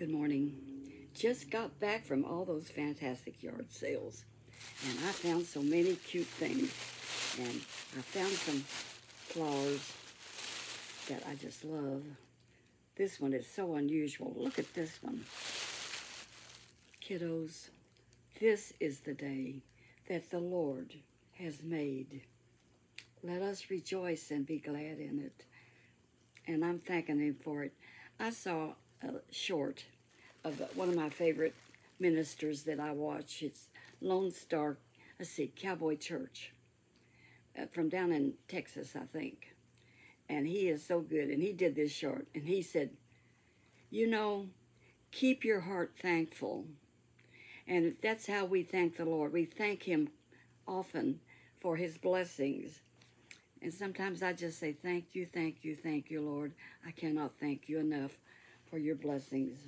Good morning. Just got back from all those fantastic yard sales, and I found so many cute things. And I found some flowers that I just love. This one is so unusual. Look at this one. Kiddos, this is the day that the Lord has made. Let us rejoice and be glad in it. And I'm thanking Him for it. I saw a short of one of my favorite ministers that I watch. It's Lone Star, let's see, Cowboy Church uh, from down in Texas, I think. And he is so good. And he did this short. And he said, You know, keep your heart thankful. And that's how we thank the Lord. We thank Him often for His blessings. And sometimes I just say, Thank you, thank you, thank you, Lord. I cannot thank you enough for your blessings.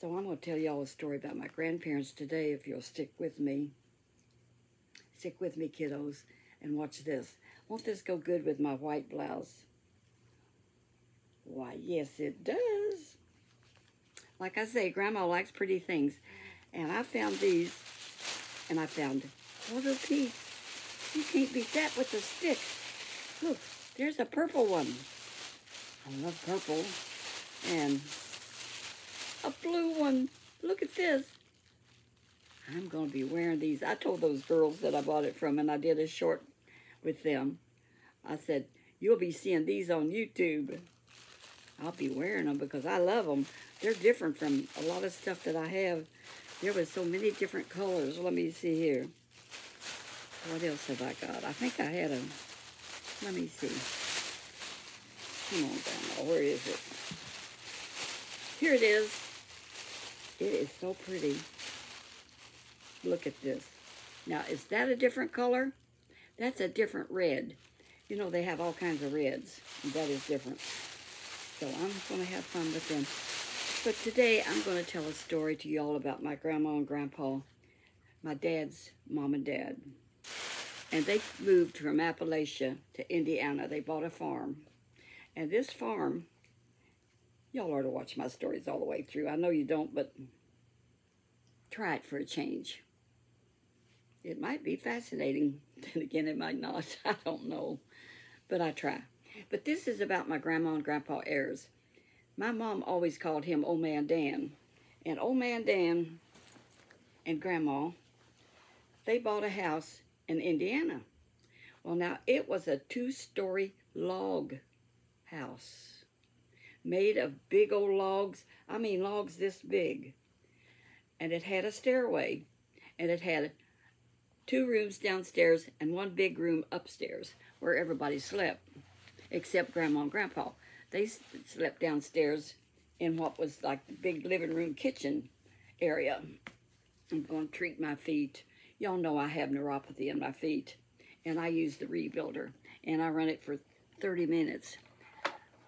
So I'm going to tell y'all a story about my grandparents today if you'll stick with me. Stick with me, kiddos, and watch this. Won't this go good with my white blouse? Why, yes, it does. Like I say, Grandma likes pretty things. And I found these, and I found quarter piece. You can't beat that with a stick. Look, there's a purple one. I love purple. And a blue one. Look at this. I'm going to be wearing these. I told those girls that I bought it from, and I did a short with them. I said, you'll be seeing these on YouTube. I'll be wearing them because I love them. They're different from a lot of stuff that I have. There was so many different colors. Let me see here. What else have I got? I think I had a, let me see. Come on, Grandma, where is it? Here it is. It is so pretty. Look at this. Now, is that a different color? That's a different red. You know, they have all kinds of reds. that is different. So I'm going to have fun with them. But today, I'm going to tell a story to y'all about my grandma and grandpa, my dad's mom and dad. And they moved from Appalachia to Indiana. They bought a farm. And this farm, y'all ought to watch my stories all the way through. I know you don't, but try it for a change. It might be fascinating. Then again, it might not. I don't know. But I try. But this is about my grandma and grandpa Ayers. My mom always called him Old Man Dan. And Old Man Dan and Grandma, they bought a house in Indiana. Well, now, it was a two-story log house made of big old logs. I mean, logs this big. And it had a stairway. And it had two rooms downstairs and one big room upstairs where everybody slept, except Grandma and Grandpa. They slept downstairs in what was like the big living room kitchen area. I'm going to treat my feet. Y'all know I have neuropathy in my feet, and I use the Rebuilder, and I run it for 30 minutes.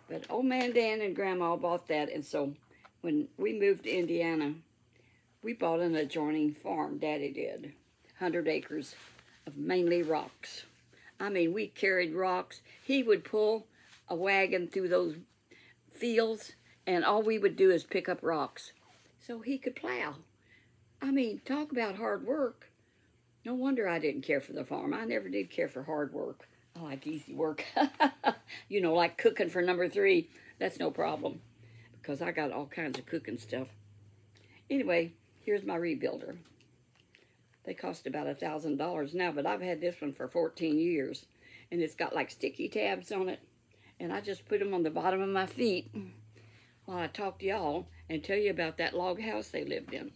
But old man Dan and Grandma bought that, and so when we moved to Indiana, we bought an adjoining farm, Daddy did. 100 acres of mainly rocks. I mean, we carried rocks. He would pull a wagon through those fields, and all we would do is pick up rocks so he could plow. I mean, talk about hard work. No wonder I didn't care for the farm. I never did care for hard work. I like easy work. you know, like cooking for number three. That's no problem because I got all kinds of cooking stuff. Anyway, here's my rebuilder. They cost about a $1,000 now, but I've had this one for 14 years. And it's got like sticky tabs on it. And I just put them on the bottom of my feet while I talk to y'all and tell you about that log house they lived in.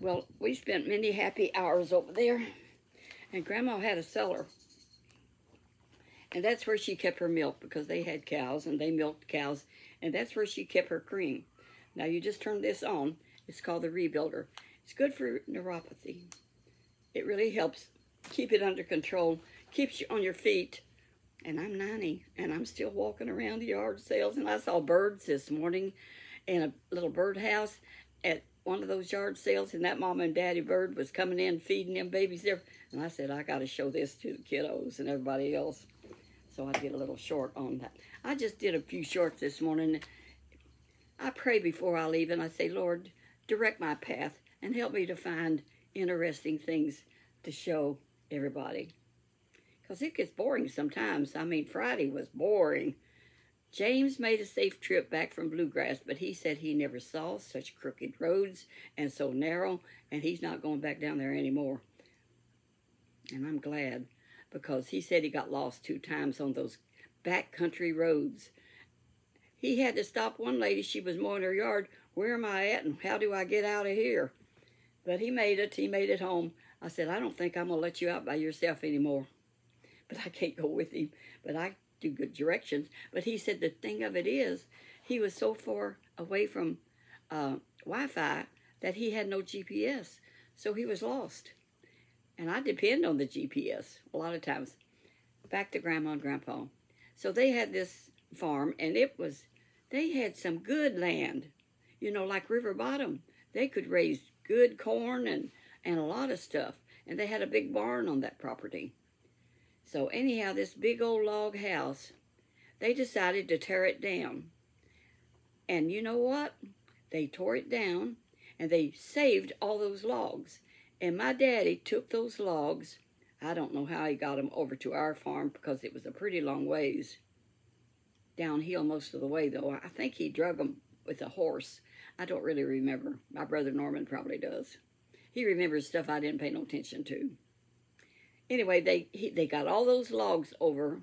Well, we spent many happy hours over there. And Grandma had a cellar. And that's where she kept her milk because they had cows and they milked cows. And that's where she kept her cream. Now you just turn this on. It's called the Rebuilder. It's good for neuropathy. It really helps keep it under control, keeps you on your feet. And I'm 90, and I'm still walking around the yard sales. And I saw birds this morning in a little birdhouse at one of those yard sales, and that mom and daddy bird was coming in feeding them babies there. And I said, I got to show this to the kiddos and everybody else. So I did a little short on that. I just did a few shorts this morning. I pray before I leave and I say, Lord, direct my path and help me to find interesting things to show everybody. Because it gets boring sometimes. I mean, Friday was boring. James made a safe trip back from Bluegrass, but he said he never saw such crooked roads and so narrow, and he's not going back down there anymore. And I'm glad because he said he got lost two times on those backcountry roads. He had to stop one lady. She was mowing her yard. Where am I at and how do I get out of here? But he made it. He made it home. I said, I don't think I'm going to let you out by yourself anymore. But I can't go with him. But I do good directions. But he said the thing of it is, he was so far away from uh, Wi-Fi that he had no GPS. So he was lost. And I depend on the GPS a lot of times. Back to Grandma and Grandpa. So they had this farm, and it was, they had some good land. You know, like River Bottom. They could raise good corn and, and a lot of stuff. And they had a big barn on that property. So anyhow, this big old log house, they decided to tear it down. And you know what? They tore it down and they saved all those logs. And my daddy took those logs. I don't know how he got them over to our farm because it was a pretty long ways downhill most of the way, though. I think he drug them with a horse. I don't really remember. My brother Norman probably does. He remembers stuff I didn't pay no attention to. Anyway, they he, they got all those logs over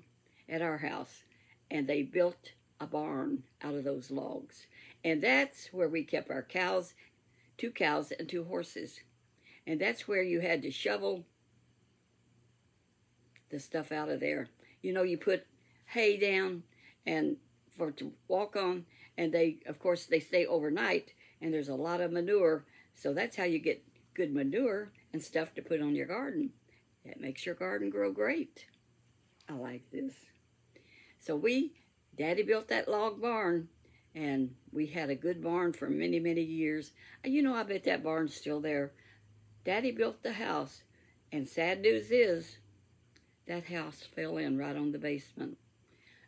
at our house, and they built a barn out of those logs. And that's where we kept our cows, two cows and two horses. And that's where you had to shovel the stuff out of there. You know, you put hay down and for to walk on, and they, of course, they stay overnight, and there's a lot of manure. So that's how you get good manure and stuff to put on your garden. It makes your garden grow great. I like this. So we, Daddy built that log barn, and we had a good barn for many, many years. You know, I bet that barn's still there. Daddy built the house, and sad news is, that house fell in right on the basement.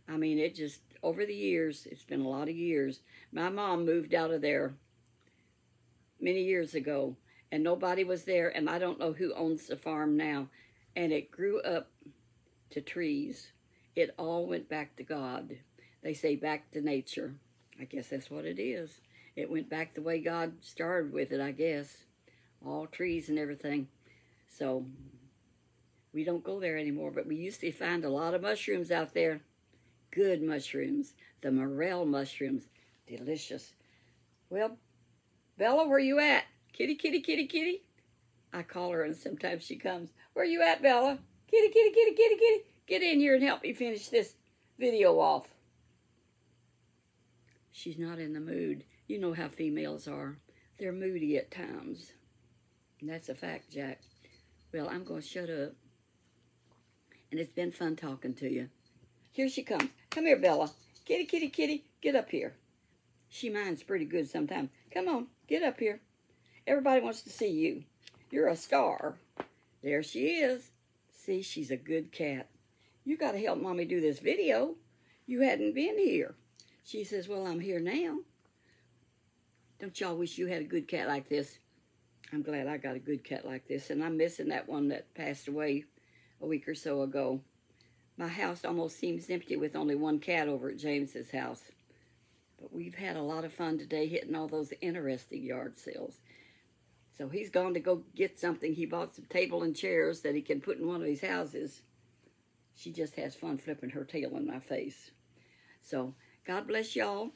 I mean, it just, over the years, it's been a lot of years. My mom moved out of there many years ago, and nobody was there, and I don't know who owns the farm now. And it grew up to trees. It all went back to God. They say back to nature. I guess that's what it is. It went back the way God started with it, I guess. All trees and everything. So, we don't go there anymore, but we used to find a lot of mushrooms out there. Good mushrooms. The morel mushrooms. Delicious. Well, Bella, where you at? Kitty, kitty, kitty, kitty. I call her and sometimes she comes. Where you at, Bella? Kitty, kitty, kitty, kitty, kitty. Get in here and help me finish this video off. She's not in the mood. You know how females are. They're moody at times. That's a fact, Jack. Well, I'm going to shut up. And it's been fun talking to you. Here she comes. Come here, Bella. Kitty, kitty, kitty. Get up here. She minds pretty good sometimes. Come on, get up here. Everybody wants to see you. You're a star. There she is. See, she's a good cat. You got to help Mommy do this video. You hadn't been here. She says, well, I'm here now. Don't y'all wish you had a good cat like this? I'm glad I got a good cat like this, and I'm missing that one that passed away a week or so ago. My house almost seems empty with only one cat over at James's house. But we've had a lot of fun today hitting all those interesting yard sales. So he's gone to go get something. He bought some table and chairs that he can put in one of his houses. She just has fun flipping her tail in my face. So God bless y'all.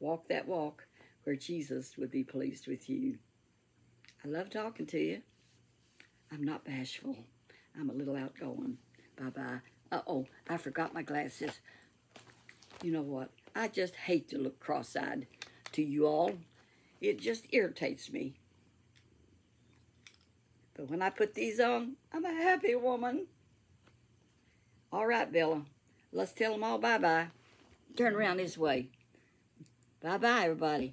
Walk that walk where Jesus would be pleased with you. I love talking to you. I'm not bashful. I'm a little outgoing. Bye-bye. Uh-oh, I forgot my glasses. You know what? I just hate to look cross-eyed to you all. It just irritates me. But when I put these on, I'm a happy woman. All right, Bella. Let's tell them all bye-bye. Turn around this way. Bye-bye, everybody.